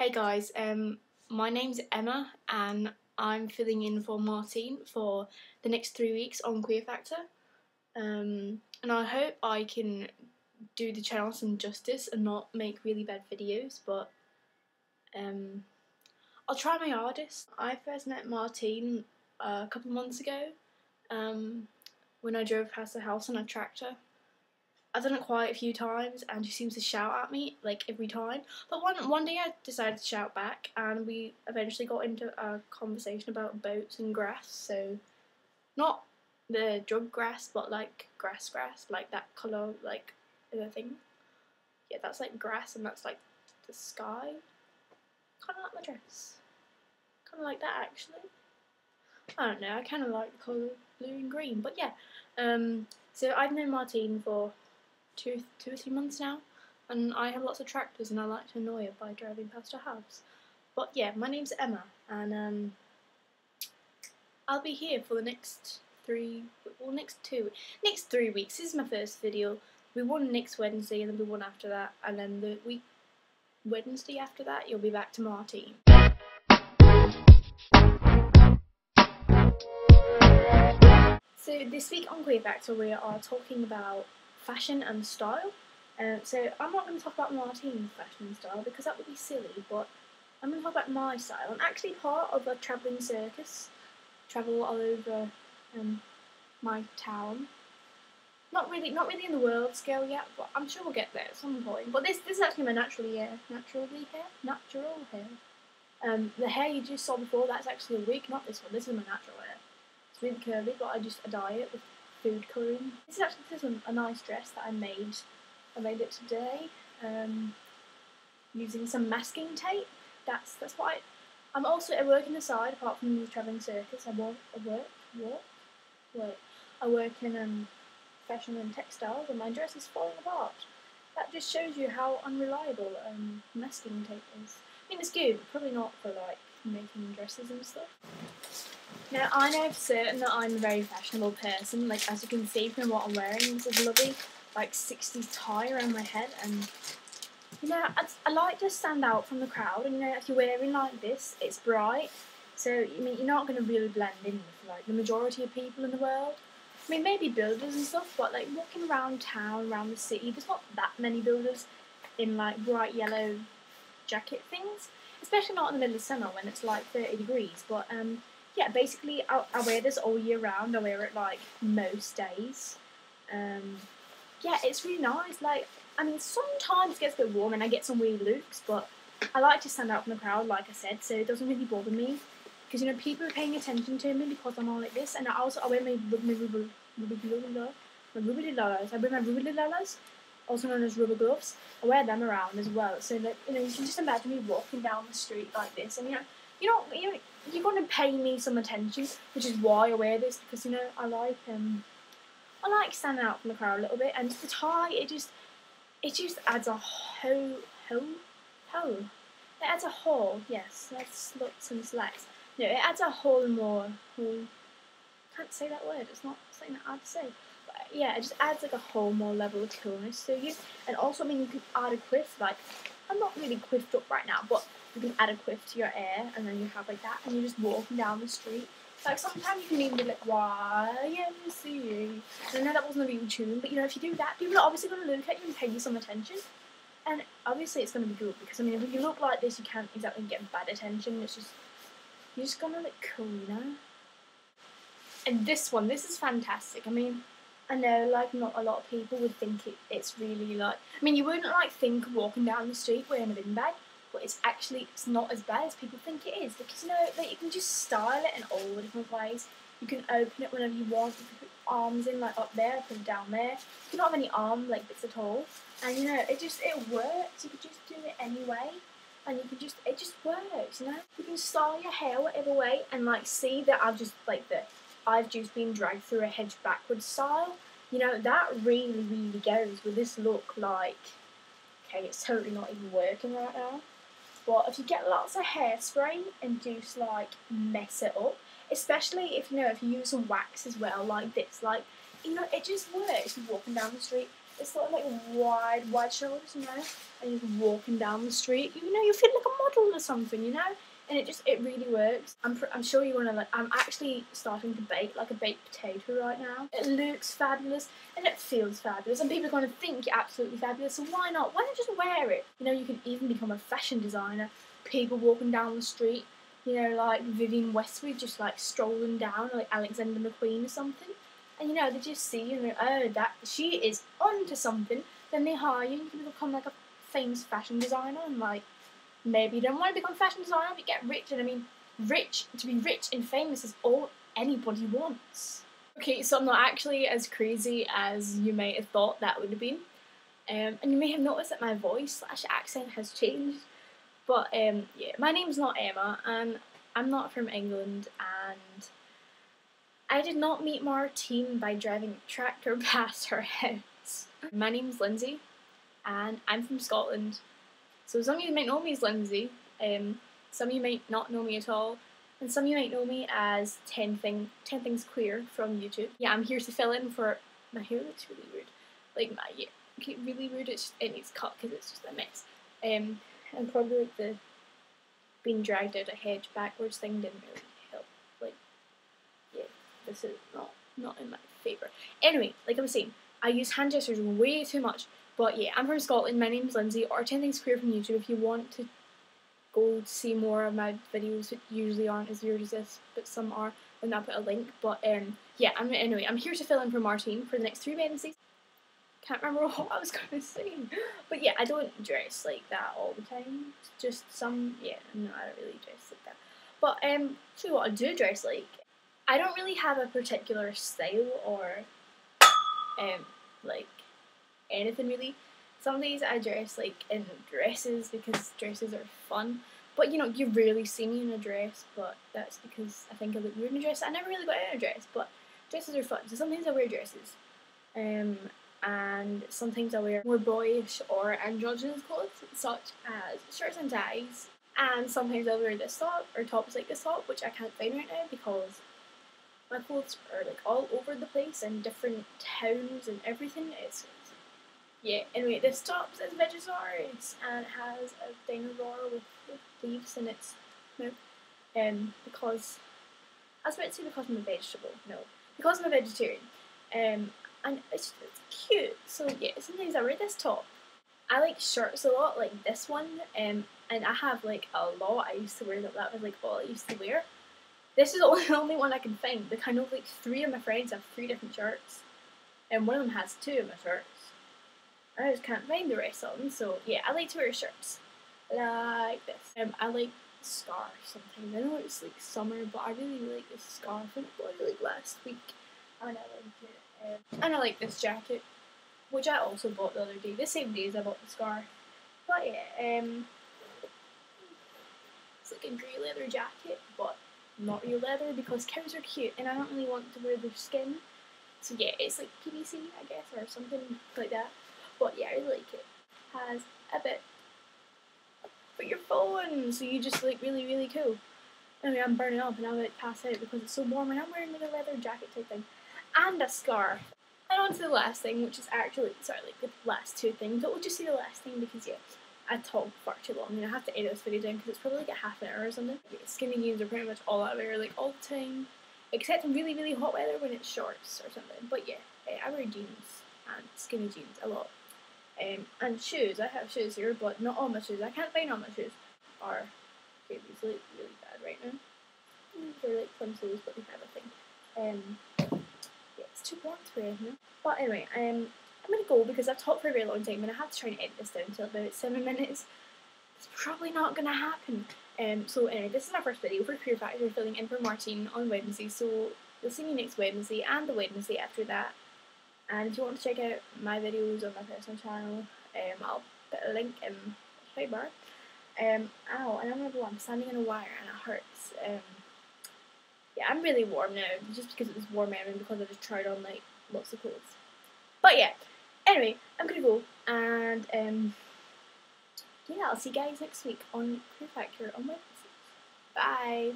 Hey guys, um, my name's Emma and I'm filling in for Martine for the next three weeks on QueerFAQtor. Um, and I hope I can do the channel some justice and not make really bad videos, but um, I'll try my hardest. I first met Martine uh, a couple months ago um, when I drove past the house on a tractor I've done it quite a few times, and she seems to shout at me like every time. But one one day I decided to shout back, and we eventually got into a conversation about boats and grass. So, not the drug grass, but like grass, grass, like that color, like the thing. Yeah, that's like grass, and that's like the sky. Kind of like my dress. Kind of like that actually. I don't know. I kind of like the color blue and green, but yeah. Um, so I've known Martine for two, two or three months now, and I have lots of tractors, and I like to annoy her by driving past her house. But yeah, my name's Emma, and um, I'll be here for the next three, well, next two, next three weeks. This is my first video. We won next Wednesday, and then we won after that, and then the week Wednesday after that, you'll be back to Martine. So this week on QueerFAQtor, we are talking about fashion and style. Um, so I'm not going to talk about Martine's fashion and style because that would be silly, but I'm going to talk about my style. I'm actually part of a travelling circus, travel all over um, my town. Not really, not really in the world scale yet, but I'm sure we'll get there at some point. But this, this is actually my natural hair, naturally hair, natural hair. Um, the hair you just saw before, that's actually a wig, not this one. This is my natural hair. It's really curly, but I just dye it with food colouring. This is actually this is a nice dress that I made. I made it today um, using some masking tape. That's that's what I. I'm also I work in the side apart from the travelling circus. I work I work work work. I work in um, fashion and textiles, and my dress is falling apart. That just shows you how unreliable um, masking tape is. I mean, it's good, probably not for like making dresses and stuff. Now, I know for certain that I'm a very fashionable person. Like, as you can see from what I'm wearing, this is lovely, like, 60s tie around my head. And, you know, I, I like to stand out from the crowd. And, you know, if you're wearing like this, it's bright. So, I mean, you're not going to really blend in with, like, the majority of people in the world. I mean, maybe builders and stuff, but, like, walking around town, around the city, there's not that many builders in, like, bright yellow jacket things. Especially not in the middle of summer when it's, like, 30 degrees. But, um yeah, basically, I, I wear this all year round. I wear it like most days. Um, yeah, it's really nice. Like, I mean, sometimes it gets a bit warm and I get some weird looks, but I like to stand out from the crowd, like I said, so it doesn't really bother me. Because, you know, people are paying attention to me because I'm all like this. And I also, I wear my, rubber lalas. I wear my rubber lalas, also known as rubber gloves. I wear them around as well. So that, you know, you can just imagine me walking down the street like this. And, you know, you know, you you're going to pay me some attention, which is why I wear this because you know I like um I like standing out from the crowd a little bit, and the tie it just it just adds a whole whole whole it adds a whole yes let's look some slacks no it adds a whole more whole can't say that word it's not something that I'd say. But yeah it just adds like a whole more level of coolness to you and also I mean you can add a quiff like I'm not really quiffed up right now but you can add a quiff to your hair, and then you have like that, and you're just walking down the street. Like sometimes you can even be like, "Why, yeah, you see." And I know that wasn't a real tune, but you know, if you do that, people are obviously going to look at you and pay you some attention. And obviously, it's going to be good because I mean, if you look like this, you can't exactly get bad attention. It's just you're just gonna look cool, you know. And this one, this is fantastic. I mean, I know like not a lot of people would think it, it's really like. I mean, you wouldn't like think of walking down the street wearing a bin bag, but it's actually it's not as bad as people think it is because you know that you can just style it in all different ways. You can open it whenever you want. You can put arms in like up there, put it down there. You don't have any arm like bits at all, and you know it just it works. You can just do it anyway, and you can just it just works. You know you can style your hair whatever way, and like see that I've just like the I've just been dragged through a hedge backwards style. You know that really really goes with this look. Like okay, it's totally not even working right now. But if you get lots of hairspray and just like mess it up, especially if you know if you use some wax as well, like this, like you know, it just works. You're walking down the street, it's sort of like wide, wide shoulders, you know, and you're walking down the street, you know, you feel like a model or something, you know, and it just it really works. I'm pr- I'm sure you want to like. I'm actually starting to bake like a baked potato right now. It looks fabulous and it feels fabulous, and people are going to think you're absolutely fabulous. So why not? Why not just wear it? You know, you can even become a fashion designer. People walking down the street, you know, like Vivienne Westwood just like strolling down, like Alexander McQueen or something. And you know, they just see you and they're, oh, that she is onto something. Then they hire you and you can become like a famous fashion designer and like maybe you don't want to become a fashion designer but get rich and I mean rich to be rich and famous is all anybody wants. Okay, so I'm not actually as crazy as you might have thought that would have been. Um, and you may have noticed that my voice slash accent has changed. But um, yeah, my name's not Emma and I'm not from England and I did not meet Martine by driving a tractor past her house. My name's Linzi and I'm from Scotland. So some of you might know me as Linzi, um, some of you might not know me at all, and some of you might know me as 10, thing, 10 Things Queer from YouTube. Yeah, I'm here to fill in for, my hair looks really weird. Like my, yeah, okay, really weird, it's it needs cut because it's just a mess. Um, and probably like the being dragged out a hedge backwards thing didn't really help. Like, yeah, this is not, not in my favour. Anyway, like I was saying, I use hand gestures way too much. But yeah, I'm from Scotland. My name's Linzi, or 10 Things Queer from YouTube. If you want to go see more of my videos, which usually aren't as weird as this, but some are, then I'll put a link. But um, yeah, I'm anyway. I'm here to fill in for Martine for the next three Wednesdays. Can't remember what I was gonna say, but yeah, I don't dress like that all the time. Just some, yeah, no, I don't really dress like that. But um, see what I do dress like. I don't really have a particular style or um like anything really. Some days I dress like in dresses because dresses are fun. But you know, you rarely see me in a dress, but that's because I think I look weird in a dress. I never really got in a dress, but dresses are fun. So sometimes I wear dresses. Um, and sometimes I wear more boyish or androgynous clothes, such as shirts and ties. And sometimes I'll wear this top or tops like this top, which I can't find right now because my clothes are like all over the place in different towns and everything. It's yeah, anyway, this top says Vegasaurus and it has a dinosaur with, with leaves in its mouth. Um, because I was about to say because I'm a vegetable. No, because I'm a vegetarian. Um, and it's, it's cute. So yeah, sometimes I wear this top. I like shirts a lot, like this one. Um, and I have like a lot. I used to wear that. That was like all I used to wear. This is the only one I can find. The kind of like three of my friends have three different shirts, and one of them has two of my shirts. I just can't find the rest of them. So yeah, I like to wear shirts like this. Um, I like scarves sometimes. I know it's like summer, but I really like this scarf. I bought it like last week, and I like it. Um, and I like this jacket, which I also bought the other day. The same day as I bought the scarf. But yeah, um, it's like a grey leather jacket, but not real leather because cows are cute, and I don't really want to wear their skin. So yeah, it's like PVC, I guess, or something like that. But yeah, I really like it. Has a bit for your phone, so you just like really, really cool. Anyway, I'm burning up and I'm like pass out because it's so warm and I'm wearing like a leather jacket type thing. And a scarf. And on to the last thing, which is actually, sorry, like the last two things, but we'll just see the last thing because yeah, I talk far too long and I have to edit this video down because it's probably like a half an hour or something. Skinny jeans are pretty much all I wear like all the time. Except in really, really hot weather when it's shorts or something. But yeah, eh, I wear jeans and skinny jeans a lot. Um, and shoes, I have shoes here, but not all my shoes. I can't find all my shoes. Are okay, these look really bad right now. They're like pencils, but they have a thing. Um, yeah, it's too warm to wear now. But anyway, um, I'm gonna go because I've talked for a very long time, and I have to try and edit this down to about seven minutes. It's probably not gonna happen. Um, so anyway, this is my first video for QueerFAQtor filling in for Martine on Wednesday. So you'll see me next Wednesday and the Wednesday after that. And if you want to check out my videos on my personal channel, um, I'll put a link in the sidebar. Um, ow, and I'm I'm standing in a wire and it hurts. Um, yeah, I'm really warm now, just because it was warm and because I just tried on like lots of clothes. But yeah, anyway, I'm gonna go and um, yeah, I'll see you guys next week on QueerFAQtor on Wednesday. Bye.